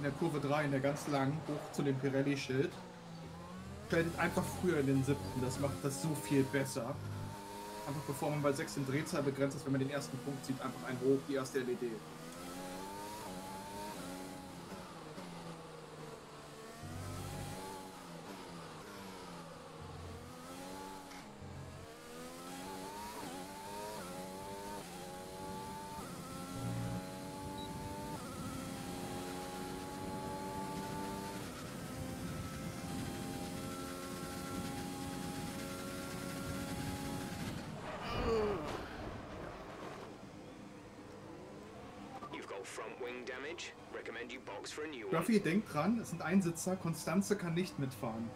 in der Kurve 3, in der ganz langen, hoch zu dem Pirelli-Schild. Schaltet einfach früher in den siebten, das macht das so viel besser. Einfach bevor man bei 6 in Drehzahl begrenzt ist, wenn man den ersten Punkt sieht, einfach ein Hoch, die erste LED. Ruffy, denkt dran, es sind Einsitzer, Konstanze kann nicht mitfahren.